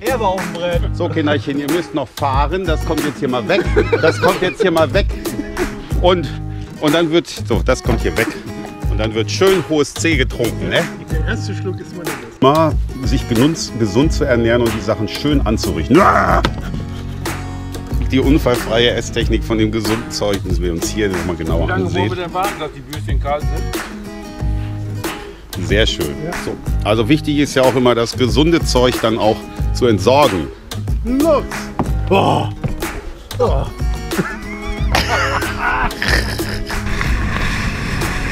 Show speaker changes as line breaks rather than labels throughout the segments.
Er war auf dem Brett.
So, Kinderchen, ihr müsst noch fahren. Das kommt jetzt hier mal weg. Das kommt jetzt hier mal weg. Und, und dann wird, so, das kommt hier weg. Und dann wird schön hohes C getrunken, ne?
Der erste Schluck ist mal das.
Mal sich gesund zu ernähren und die Sachen schön anzurichten. Ah! Die unfallfreie Esstechnik von dem gesunden Zeug müssen wir uns hier nochmal genauer
Wie lange wollen wir
ansehen.
denn warten, dass die Würstchen kalt sind?
Sehr schön. So. Also wichtig ist ja auch immer, das gesunde Zeug dann auch zu entsorgen.
Los! Boah! Oh.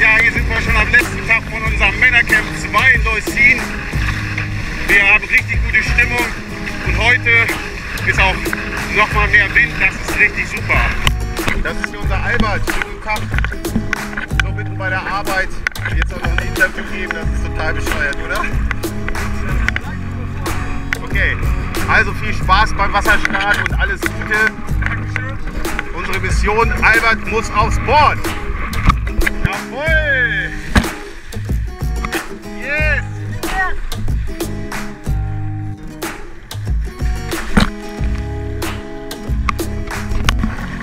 Ja, hier sind wir schon am letzten Tag von unserem Männercamp 2 in Leusin. Wir haben richtig gute Stimmung und heute ist auch noch mal mehr Wind. Das ist richtig super. Das ist hier unser Albert. Schönen Tag. So mitten bei der Arbeit. Jetzt auch noch ein Interview geben. Das ist total bescheuert, oder? Okay. Also viel Spaß beim Wasserstart und alles Gute. Unsere Mission, Albert muss aufs Board. Jawohl! Yes!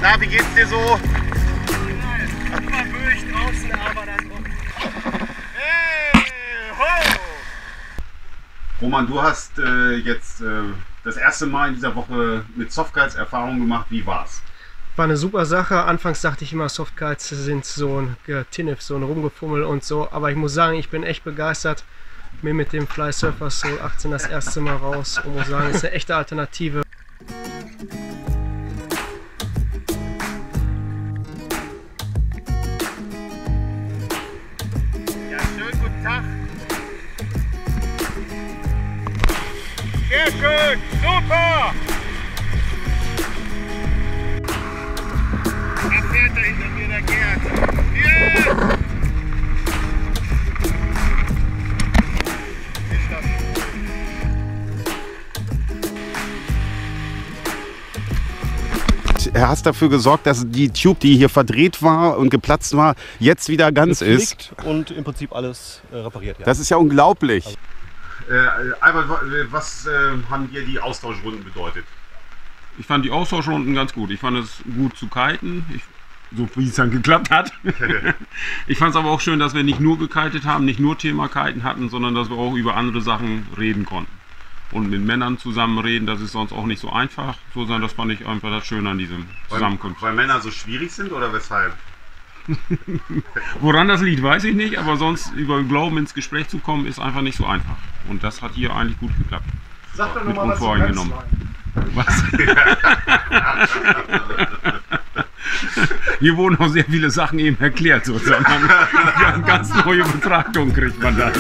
Na, wie geht's dir so? Roman, du hast äh, jetzt äh, das erste Mal in dieser Woche mit Softguides Erfahrung gemacht. Wie war's?
War eine super Sache. Anfangs dachte ich immer, Softguides sind so ein Tinnef, so ein Rumgefummel und so. Aber ich muss sagen, ich bin echt begeistert. Mir mit dem Fly Surfer Soul 18 das erste Mal raus und muss sagen, es ist eine echte Alternative.
Ja, schönen guten Tag. Sehr schön, super! Da fährt da hinter mir der Gerd. Yeah! Er hat dafür gesorgt, dass die Tube, die hier verdreht war und geplatzt war, jetzt wieder ganz ist.
Und im Prinzip alles äh, repariert. Ja.
Das ist ja unglaublich. Äh, Albert, wa- was äh, haben dir die Austauschrunden bedeutet?
Ich fand die Austauschrunden ganz gut. Ich fand es gut zu kiten. Ich, so wie es dann geklappt hat. ich fand es aber auch schön, dass wir nicht nur gekitet haben, nicht nur Thema Kiten hatten, sondern dass wir auch über andere Sachen reden konnten. Und mit Männern zusammen reden, das ist sonst auch nicht so einfach. So sein, das fand ich einfach das Schöne an diesem Zusammenkunft.
Weil Männer so schwierig sind oder weshalb?
Woran das liegt, weiß ich nicht, aber sonst über Glauben ins Gespräch zu kommen, ist einfach nicht so einfach. Und das hat hier eigentlich gut geklappt.
Sag doch
Mit unvoreingenommen. Was? Hier wurden auch sehr viele Sachen eben erklärt, sozusagen. Ja, eine ganz neue Betrachtung kriegt man dann.